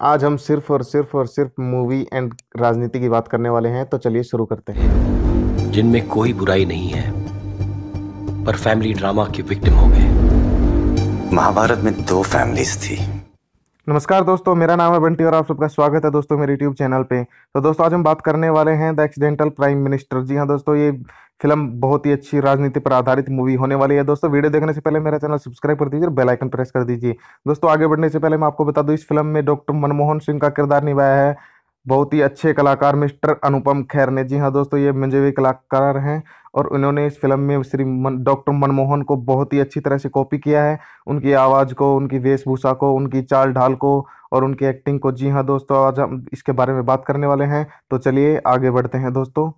आज हम सिर्फ़ और सिर्फ़ और सिर्फ़ मूवी एंड राजनीति की बात करने वाले हैं तो चलिए शुरू करते हैं। जिनमें कोई बुराई नहीं है पर फैमिली ड्रामा के विक्टिम हो गए। महाभारत में दो फैमिलीज़ थी। नमस्कार दोस्तों, मेरा नाम है बंटी और आप सबका स्वागत है दोस्तों मेरे यूट्यूब चैनल पे। तो दोस्तों, आज हम बात करने वाले हैं द एक्सीडेंटल प्राइम मिनिस्टर जी हाँ दोस्तों, ये फ़िल्म बहुत ही अच्छी राजनीति पर आधारित मूवी होने वाली है। दोस्तों, वीडियो देखने से पहले मेरा चैनल सब्सक्राइब कर दीजिए और बेल आइकन प्रेस कर दीजिए। दोस्तों, आगे बढ़ने से पहले मैं आपको बता दूँ, इस फ़िल्म में डॉक्टर मनमोहन सिंह का किरदार निभाया है। बहुत ही अच्छे कलाकार मिस्टर अनुपम खैर ने। जी हाँ दोस्तों, ये मंजे कलाकार हैं। और उन्होंने इस फ़िल्म में श्री मन, डॉक्टर मनमोहन को बहुत ही अच्छी तरह से कॉपी किया है। उनकी आवाज़ को उनकी वेशभूषा को उनकी चाल ढाल को और उनकी एक्टिंग को। जी हाँ दोस्तों आज हम इसके बारे में बात करने वाले हैं। तो चलिए आगे बढ़ते हैं दोस्तों।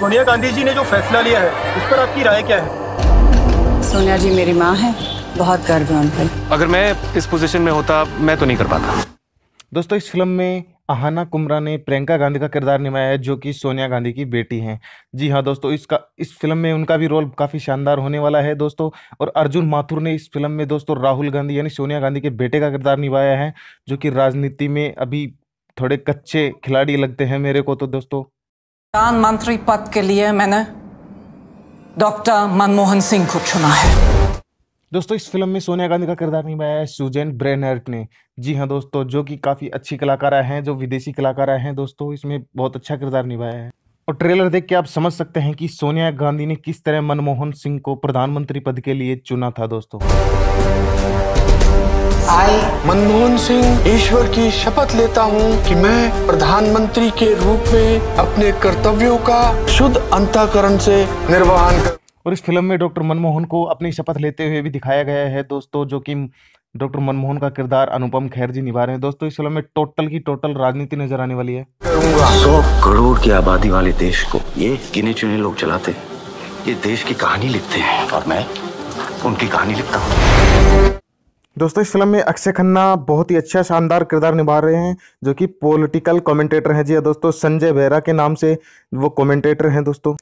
सोनिया गांधी जी ने जो फैसला लिया है उस पर आपकी राय क्या है? सोनिया जी मेरी माँ है। बहुत गर्व है उन पर। अगर मैं इस पोजीशन में होता मैं तो नहीं कर पाता। दोस्तों इस फ़िल्म में अहाना कुमरा ने प्रियंका गांधी का किरदार निभाया है, जो कि सोनिया गांधी की बेटी हैं। जी हाँ दोस्तों, इसका, इस फ़िल्म में उनका भी रोल काफ़ी शानदार होने वाला है दोस्तों, और अर्जुन माथुर ने इस फ़िल्म में दोस्तों राहुल गांधी यानी सोनिया गांधी के बेटे का किरदार निभाया है, जो कि राजनीति में अभी थोड़े कच्चे खिलाड़ी लगते हैं मेरे को तो दोस्तों। प्रधानमंत्री पद के लिए मैंने डॉक्टर मनमोहन सिंह को चुना है। दोस्तों, इस फ़िल्म में सोनिया गांधी का किरदार निभाया है सुजैन ब्रेनहर्ट ने। जी हाँ दोस्तों, जो कि काफ़ी अच्छी कलाकारा हैं, जो विदेशी कलाकारा हैं दोस्तों, इसमें बहुत अच्छा किरदार निभाया है। और ट्रेलर देख के आप समझ सकते हैं कि सोनिया गांधी ने किस तरह मनमोहन सिंह को प्रधानमंत्री पद के लिए चुना था दोस्तों। आई मनमोहन सिंह, ईश्वर की शपथ लेता हूँ कि मैं प्रधानमंत्री के रूप में अपने कर्तव्यों का शुद्ध अंतकरण से निर्वहन कर और इस फ़िल्म में डॉक्टर मनमोहन को अपनी शपथ लेते हुए भी दिखाया गया है। दोस्तों जो कि डॉक्टर मनमोहन का किरदार अनुपम खैर जी निभा रहे हैं। दोस्तों इस फ़िल्म में टोटल की टोटल राजनीति नज़र आने वाली है। सौ करोड़ की आबादी वाले देश को ये गिने चुने लोग चलाते ये देश की कहानी लिखते हैं और मैं उनकी कहानी लिखता हूँ। दोस्तों इस फ़िल्म में अक्षय खन्ना बहुत ही अच्छा शानदार किरदार निभा रहे हैं जो कि पॉलिटिकल कमेंटेटर हैं। जी हाँ दोस्तों संजय बेहरा के नाम से वो कमेंटेटर हैं दोस्तों।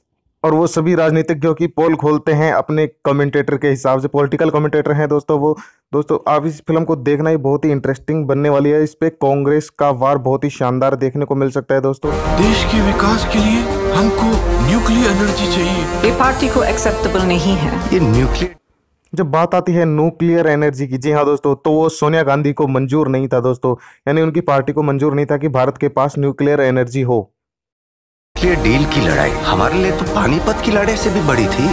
और वो सभी राजनीतिज्ञों की पोल खोलते हैं अपने कमेंटेटर के हिसाब से। पॉलिटिकल कमेंटेटर हैं दोस्तों वो। दोस्तों आप इस फ़िल्म को देखना ही बहुत ही इंटरेस्टिंग बनने वाली है। इस पे कांग्रेस का वार बहुत ही शानदार देखने को मिल सकता है दोस्तों। देश के विकास के लिए हमको न्यूक्लियर एनर्जी चाहिए। ये पार्टी को एक्सेप्टेबल नहीं है। ये न्यूक्लियर जब बात आती है न्यूक्लियर एनर्जी की जी हाँ दोस्तों तो वो सोनिया गांधी को मंजूर नहीं था दोस्तों। यानी उनकी पार्टी को मंजूर नहीं था कि भारत के पास न्यूक्लियर एनर्जी हो। डील की लड़ाई हमारे लिए तो पानीपत की लड़ाई से भी बड़ी थी।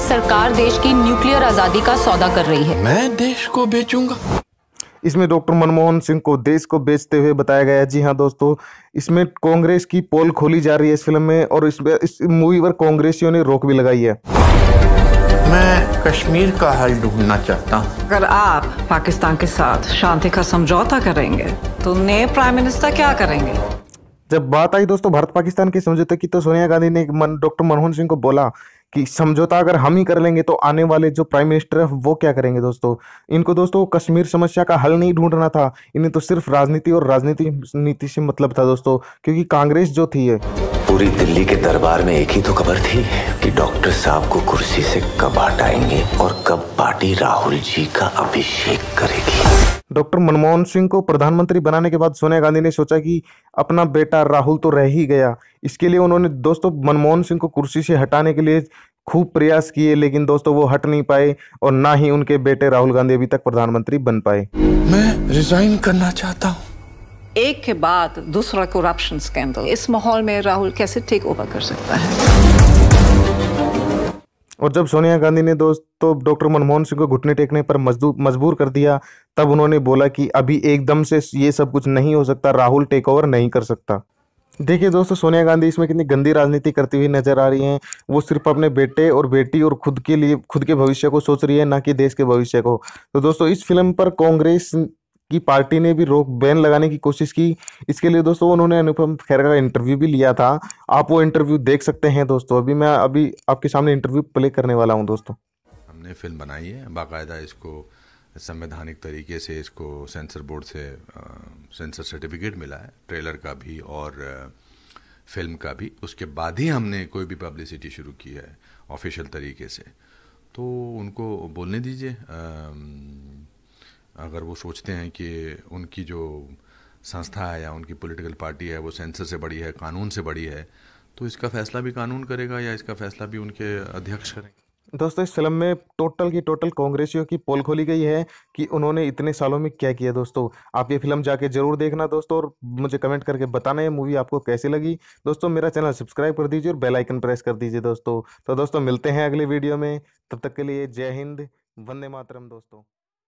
सरकार देश की न्यूक्लियर आज़ादी का सौदा कर रही है। मैं देश को बेचूँगा। इसमें डॉक्टर मनमोहन सिंह को देश को बेचते हुए बताया गया है। जी हाँ दोस्तों इसमें कांग्रेस की पोल खोली जा रही है इस फ़िल्म में और इस, इस मूवी पर कांग्रेसियों ने रोक भी लगाई है। मैं कश्मीर का हल ढूंढना चाहता हूँ। अगर आप पाकिस्तान के साथ शांति का समझौता करेंगे तो नए प्राइम मिनिस्टर क्या करेंगे? जब बात आई दोस्तों भारत पाकिस्तान के समझौते की तो सोनिया गांधी ने मन, डॉक्टर मनमोहन सिंह को बोला कि समझौता अगर हम ही कर लेंगे तो आने वाले जो प्राइम मिनिस्टर है वो क्या करेंगे दोस्तों? इनको दोस्तों कश्मीर समस्या का हल नहीं ढूंढना था इन्हें तो सिर्फ़ राजनीति और राजनीति नीति से मतलब था दोस्तों क्योंकि कांग्रेस जो थी है पूरी दिल्ली के दरबार में एक ही तो खबर थी कि डॉक्टर साहब को कुर्सी से कब हटाएँगे और कब पार्टी राहुल जी का अभिषेक करेगी। डॉक्टर मनमोहन सिंह को प्रधानमंत्री बनाने के बाद सोनिया गांधी ने सोचा कि अपना बेटा राहुल तो रह ही गया। इसके लिए उन्होंने दोस्तों मनमोहन सिंह को कुर्सी से हटाने के लिए खूब प्रयास किए लेकिन दोस्तों वो हट नहीं पाए और ना ही उनके बेटे राहुल गांधी अभी तक प्रधानमंत्री बन पाए। मैं रिजाइन करना चाहता हूँ। एक के बाद दूसरा करप्शन स्कैंडल इस माहौल में राहुल कैसे टेक ओवर कर सकता है? और जब सोनिया गांधी ने दोस्तों डॉक्टर मनमोहन सिंह को घुटने टेकने पर मजबूर कर दिया, तब उन्होंने बोला कि अभी एकदम से ये सब कुछ नहीं हो सकता, राहुल टेक ओवर नहीं कर सकता। देखिए दोस्तों, सोनिया गांधी इसमें कितनी गंदी राजनीति करती हुई नज़र आ रही हैं। वो सिर्फ़ अपने बेटे और बेटी और खुद के लिए, खुद के भविष्य को सोच रही है, ना कि देश के भविष्य को। तो दोस्तों, इस फ़िल्म पर कांग्रेस की पार्टी ने भी रोक बैन लगाने की कोशिश की। इसके लिए दोस्तों उन्होंने अनुपम खेर का इंटरव्यू भी लिया था। आप वो इंटरव्यू देख सकते हैं दोस्तों। अभी मैं अभी आपके सामने इंटरव्यू प्ले करने वाला हूँ दोस्तों। हमने फ़िल्म बनाई है। बाकायदा इसको संवैधानिक तरीके से इसको सेंसर बोर्ड से सेंसर सर्टिफिकेट मिला है। ट्रेलर का भी और फ़िल्म का भी। उसके बाद ही हमने कोई भी पब्लिसिटी शुरू की है ऑफिशियल तरीके से। तो उनको बोलने दीजिए। अगर वो सोचते हैं कि उनकी जो संस्था है या उनकी पॉलिटिकल पार्टी है, वो सेंसर से बड़ी है, कानून से बड़ी है तो इसका फैसला भी कानून करेगा या इसका फैसला भी उनके अध्यक्ष करेंगे? दोस्तों, इस फ़िल्म में टोटल की टोटल कांग्रेसियों की पोल खोली गई है कि उन्होंने इतने सालों में क्या किया दोस्तों। आप ये फ़िल्म जाके ज़रूर देखना दोस्तों और मुझे कमेंट करके बताना ये मूवी आपको कैसी लगी। दोस्तों, मेरा चैनल सब्सक्राइब कर दीजिए और बेल आइकन प्रेस कर दीजिए दोस्तों। तो दोस्तों, मिलते हैं अगले वीडियो में। तब तक के लिए जय हिंद, वंदे मातरम दोस्तों।